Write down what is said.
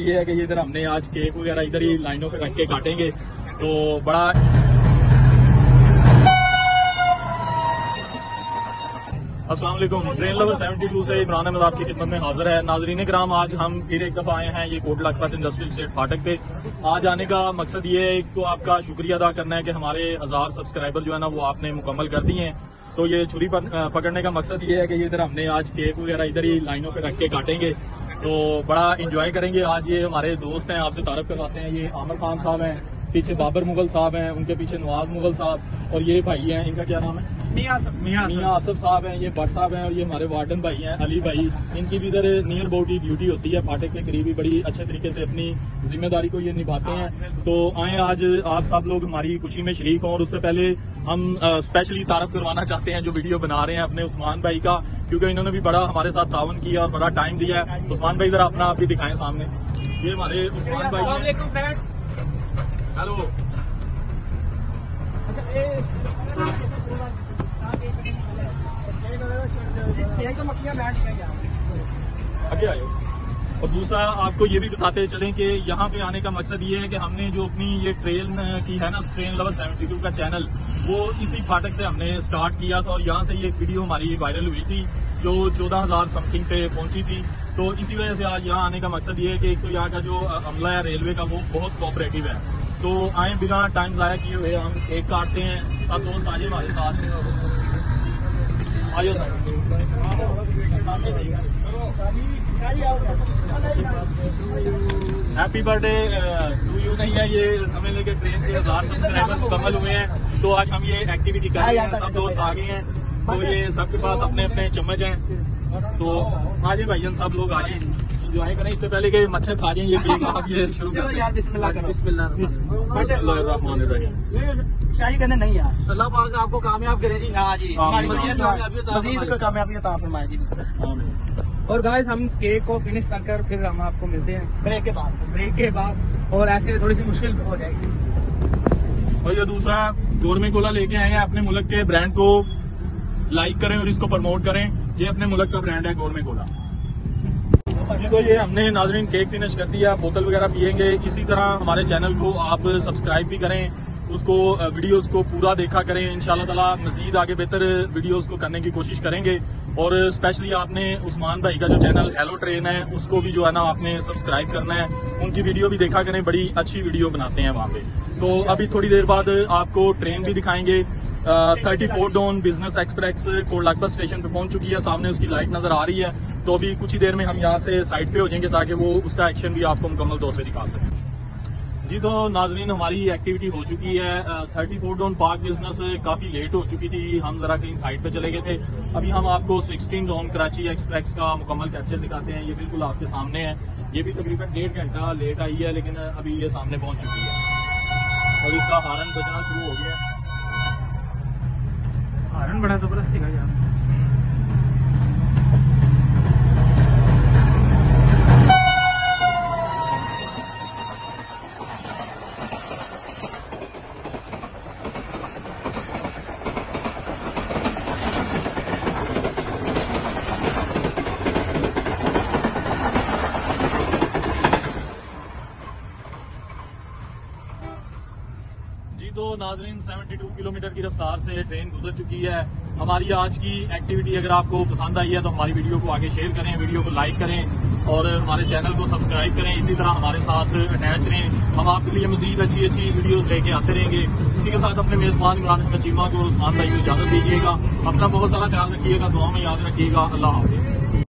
ये है कि इधर हमने आज केक वगैरह इधर ही लाइनों पे रख के काटेंगे तो बड़ा वालेकुम। ट्रेन लवर 72 से इमरान अहमद आपकी खिदमत में हाजिर है। नाजरीन ग्राम आज हम फिर एक दफ़ा आए हैं ये कोट लखपत इंडस्ट्रियल स्टेट फाटक पे। आज आने का मकसद ये है तो आपका शुक्रिया अदा करना है कि हमारे हज़ार सब्सक्राइबर जो है ना, वो आपने मुकम्मल कर दिए हैं। तो ये छुरी पकड़ने का मकसद ये है कि इधर हमने आज केक वगैरह इधर ही लाइनों पे रख के काटेंगे। तो बड़ा इंजॉय करेंगे आज ये हमारे दोस्त हैं, आपसे तारफ करवाते हैं। ये आमिर खान साहब हैं, पीछे बाबर मुगल साहब हैं, उनके पीछे नवाज़ मुगल साहब और ये भाई हैं, इनका क्या नाम है? मियाँ आसफ साहब हैं ये भट्ट साहब हैं और ये हमारे वार्डन भाई हैं अली भाई। इनकी भी इधर नियर अबाउट ही ड्यूटी होती है फाटक के करीब ही बड़ी अच्छे तरीके से अपनी ज़िम्मेदारी को ये निभाते हैं तो आए आज आप सब लोग हमारी खुशी में शरीक हों और उससे पहले हम स्पेशली तारफ करवाना चाहते हैं जो वीडियो बना रहे हैं अपने उस्मान भाई का क्योंकि इन्होंने भी बड़ा हमारे साथ तावन किया और बड़ा टाइम दिया है। उस्मान भाई जरा अपना आप भी दिखाएँ सामने। ये हमारे उस्मान भाई हैं। हेलो। आगे आयो। और दूसरा, आपको ये भी बताते चलें कि यहाँ पे आने का मकसद ये है कि हमने जो अपनी ये ट्रेन की है ना ट्रेन लेवल 72 का चैनल वो इसी फाटक से हमने स्टार्ट किया था और यहाँ से ये वीडियो हमारी वायरल हुई थी, जो चौदह हज़ार समथिंग पे पहुँची थी। तो इसी वजह से आज यहाँ आने का मकसद ये है कि एक तो यहाँ का जो अमला है रेलवे का, वो बहुत कोऑपरेटिव है। तो आए बिना टाइम ज़ाया किए हुए हम केक काटते हैं। सब दोस्त आइए हमारे साथ। आइए हैप्पी बर्थडे टू यू नहीं है ये समय लेके ट्रेन के हज़ार सब्सक्राइबर मुकम्मल हुए हैं। तो आज हम ये एक्टिविटी कर रहे हैं। सब दोस्त आ गए हैं। तो ये सबके पास अपने अपने चम्मच हैं। तो आज जाए भाई सब लोग आ जाए इंजॉय करें इससे पहले कि मच्छर खा जाए ये आप ये शुरू कर यार बिस्मिल्लाह करो। बिस्मिल्लाह शाही कहते नहीं यार। अल्लाह पाक आपको कामयाब करे जी। हाँ जी। मजीद मजीद को कामयाबी अता फरमाए जी। और गाइस हम केक को फिनिश कर कर फिर हम आपको मिलते हैं। ब्रेक के बाद। ब्रेक के बाद। और ऐसे थोड़ी सी मुश्किल हो जाएगी। और ये दूसरा गोरमे कोला लेके आए हैं अपने मुल्क के ब्रांड को। लाइक करें और इसको प्रमोट करें। ये अपने मुल्क का ब्रांड है गोरमे कोला। तो ये हमने नाजरीन केक फिनिश कर दिया, बोतल वगैरह पियेंगे इसी तरह हमारे चैनल को आप सब्सक्राइब भी करें, उसको वीडियोस को पूरा देखा करें। इंशाल्लाह ताला मजीद आगे बेहतर वीडियोस को करने की कोशिश करेंगे। और स्पेशली आपने उस्मान भाई का जो चैनल हेलो ट्रेन है, उसको भी जो है ना आपने सब्सक्राइब करना है। उनकी वीडियो भी देखा करें, बड़ी अच्छी वीडियो बनाते हैं वहाँ पे। तो अभी थोड़ी देर बाद आपको ट्रेन भी दिखाएँगे। Thirty four down business express कोटलाकपत station पे पहुँच चुकी है। सामने उसकी लाइट नज़र आ रही है। तो अभी कुछ ही देर में हम यहाँ से साइड पे हो जाएँगे ताकि वो उसका एक्शन भी आपको मुकम्मल तौर पे दिखा सकें। जी तो नाजरीन, हमारी एक्टिविटी हो चुकी है। Thirty four down park business काफ़ी लेट हो चुकी थी। हम जरा कहीं साइड पे चले गए थे। अभी हम आपको सिक्सटीन डोन कराची एक्सप्रेस का मुकम्मल कैप्चर दिखाते हैं। ये बिल्कुल आपके सामने है। ये भी तकरीबन डेढ़ घंटा लेट आई है, लेकिन अभी ये सामने पहुँच चुकी है। और इसका हारन बजना शुरू हो गया हारन बड़ा ज़बरदस्त है। यार जी तो नाजरीन 72 किलोमीटर की रफ्तार से ट्रेन गुजर चुकी है। हमारी आज की एक्टिविटी अगर आपको पसंद आई है तो हमारी वीडियो को आगे शेयर करें वीडियो को लाइक करें और हमारे चैनल को सब्सक्राइब करें। इसी तरह हमारे साथ अटैच रहें। हम आपके लिए मजीद अच्छी अच्छी वीडियोस लेके आते रहेंगे। इसी के साथ अपने मेजबान इमरान चीमा को और उस्मान भाई को इजाज़त दीजिएगा। अपना बहुत सारा ख्याल रखिएगा दुआ में याद रखिएगा। अल्लाह हाफिज।